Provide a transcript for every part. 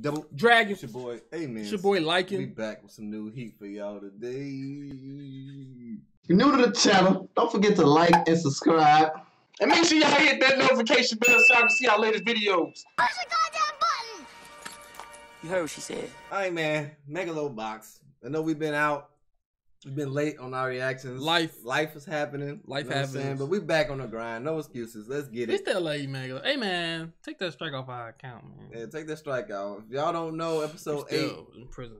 Double Dragon. It's your boy. Hey man. It's your boy We liking. back with some new heat for y'all today. If you're new to the channel, don't forget to like and subscribe. And make sure y'all hit that notification bell so y'all can see our latest videos. Push the goddamn button! You heard what she said. Alright man, Megalo box. I know we've been out. We've been late on our reactions. Life. Life is happening. Life you know what I'm saying? happens. But we back on the grind. No excuses. Let's get it. It's it. that lady, man. Hey, man, take that strike off our account, man. Yeah, take that strike out. If y'all don't know, episode eight still in prison.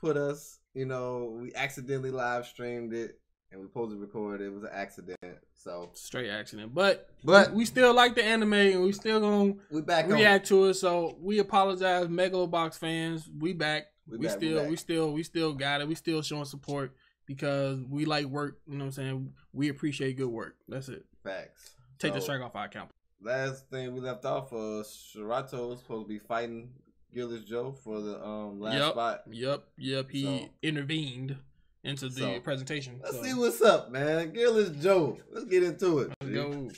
put us, you know, we accidentally live streamed it and we supposed to record it. Was an accident. So Straight accident. But But- we still like the anime and we still gonna we back on react to it. So we apologize, Megalobox fans. We back. We We, back, we still back. we still we still got it. We still showing support because we like work. You know what I'm saying? We appreciate good work. That's it. facts. Take the So- strike off our account. last thing we left off uh Shirato was supposed to be fighting Gearless Joe for the um last Yep. spot. Yep, yep. He So- intervened into the So, presentation. Let's see what's up, man. Gearless Joe. Let's get into it. Let's G. go.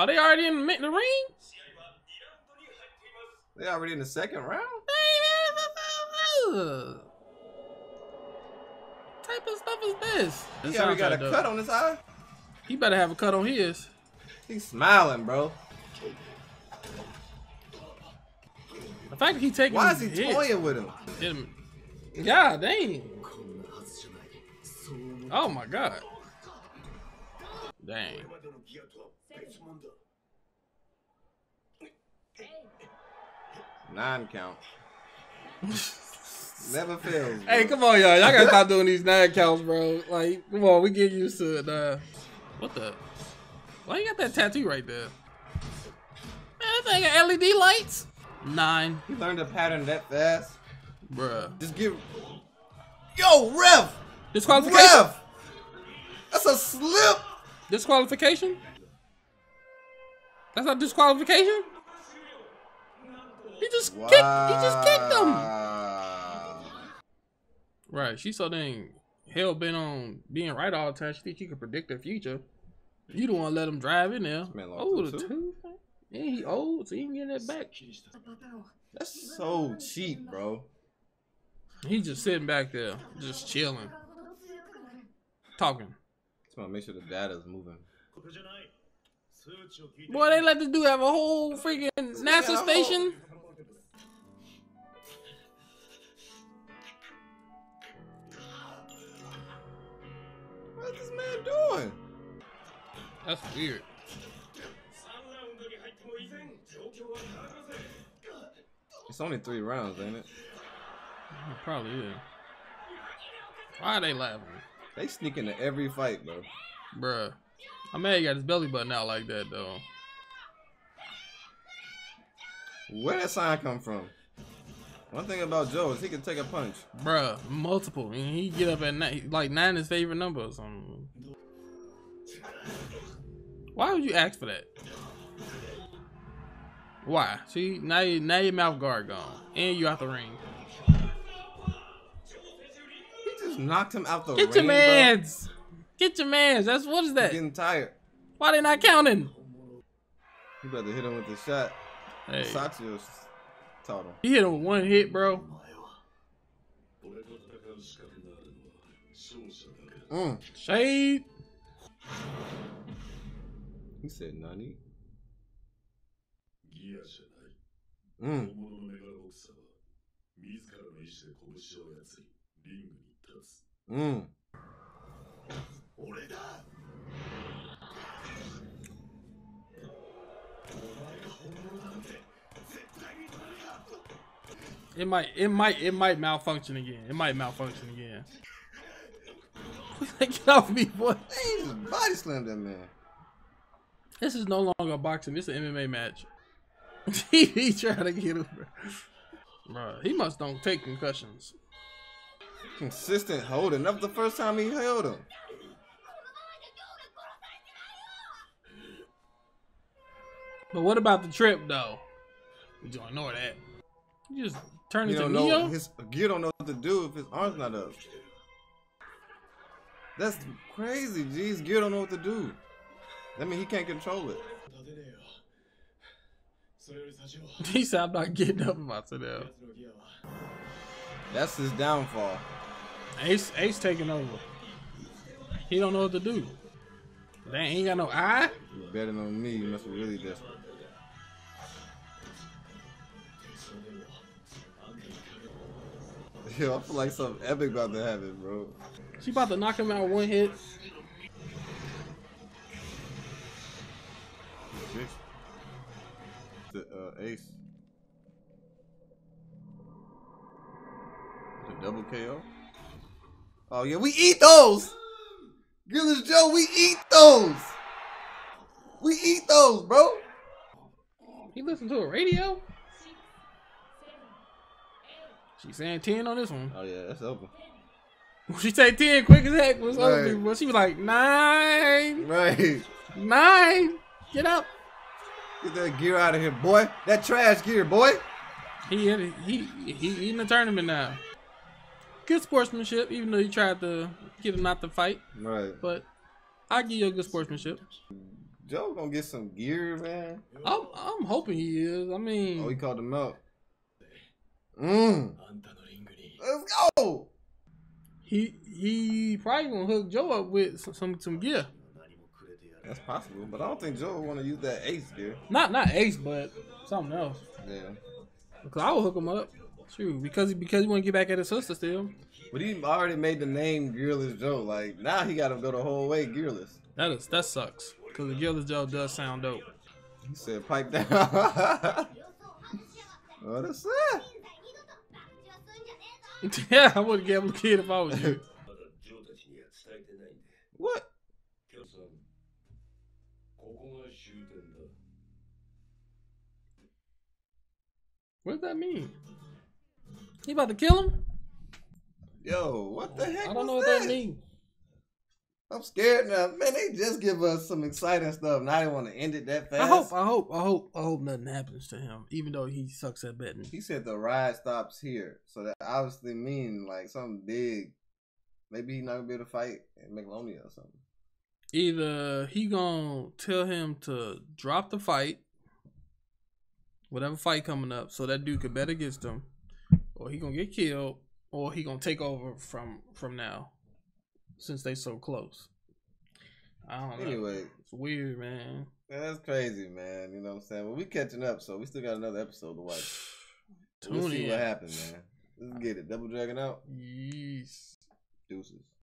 Are they already in the, ring? They already in the second round? What type of stuff is this? He That already got a soundtrack, though. cut on his eye. He better have a cut on his. He's smiling, bro. The fact that he taking Why is he hits, toying with him? him- God dang. Oh my god. Dang. Nine count. Never fails. Hey, come on, y'all. Y'all gotta stop doing these nine counts, bro. Like, come on, we get used to it. What the? Why you got that tattoo right there? Man, that thing got LED lights. Nine, He learned a pattern that fast. bruh. Just give. Yo, ref! Disqualification. Ref! That's a slip! Disqualification. That's not disqualification. He just kicked. He just kicked him. Right. She's so dang hell bent on being right all the time. She think she can predict the future. You don't want to let him drive in there. Oh, two, the too. two. Yeah, he old, so he can get that back. That's so cheap, bro. He's just sitting back there, just chilling, talking. Just want to make sure the data's moving. Boy, they let this dude have a whole freaking NASA got station. What's this man doing? That's weird. It's only three rounds, ain't it? It probably is. Why are they laughing? They sneak into every fight, bro. Bruh. I'm mad he got his belly button out like that, though. Where that sign come from? One thing about Joe is he can take a punch. Bruh, multiple. And he get up at night, like nine his favorite number or something. Why would you ask for that? Why? See, now, you, now your mouth guard gone. And you out the ring. He just knocked him out the Get your ring, mans! Get your mans! That's what is bro. that? Getting tired. Why they not counting? You better hit him with the shot. Hey, Sachio taught him. he hit him with one hit, bro. Mm. Shade. He said nani. Mm. 本物のメガロボクサーは自らの意志で拳を操りリングに立つ Mm. 俺だ It might, it might, it might malfunction again. It might malfunction again. Get off me, boy. He just body slammed that man. This is no longer boxing. This is an MMA match. he, he trying to get him, bro. Bruh, he must don't take concussions. Consistent holding. That was the first time he held him. But what about the trip though? You don't ignore that. You just turn you into don't Neo. Know his, you don't know what to do if his arm's not up. That's crazy, jeez. You don't know what to do. That means he can't control it. he said, I'm not getting up about. That's his downfall. Ace Ace taking over. He don't know what to do. They ain't got no eye. You than me, you must be really desperate. Yo, I feel like something epic about to happen, bro. She about to knock him out one hit. The uh, ace. The double KO. Oh yeah, we eat those. Gearless Joe, we eat those. We eat those, bro. He listened to a radio. She saying 10 on this one. Oh yeah, that's over. She say 10 quick as heck was other Right. people, but she was like, nine, Right. nine, get up. Get that gear out of here, boy. That trash gear, boy. He he he, he in the tournament now good sportsmanship, even though you tried to get him out the fight. Right. But I give you a good sportsmanship. Joe gonna get some gear, man. I'm, I'm hoping he is. I mean, oh, he called him out. Mm. Let's go. He he probably gonna hook Joe up with some some, some gear. That's possible, but I don't think Joe want to use that ace gear. Not not ace, but something else. Yeah. Because I will hook him up. True, because because he want to get back at his sister still. But he already made the name Gearless Joe. Like now he got to go the whole way Gearless. That is that sucks. Cause the Gearless Joe does sound dope. He said pipe down. what is that? yeah, I would gamble kid if I was you. what? What does that mean? He about to kill him? Yo, what the heck? I don't know what that means. I'm scared now, man. They just give us some exciting stuff. Now they want to end it that fast. I hope, I hope, I hope, I hope nothing happens to him, even though he sucks at betting. He said the ride stops here, so that obviously mean like something big. Maybe he not gonna be able to fight in or something. Either he gonna tell him to drop the fight, whatever fight coming up, so that dude could bet against him, or he gonna get killed, or he gonna take over from from now, since they so close. I don't know. Anyway, It's weird, man. that's crazy, man. You know what I'm saying? But we catching up, so we still got another episode to watch. Tune We'll see in. what happens, man. Let's get it. Double Dragon out. Yes. Deuces.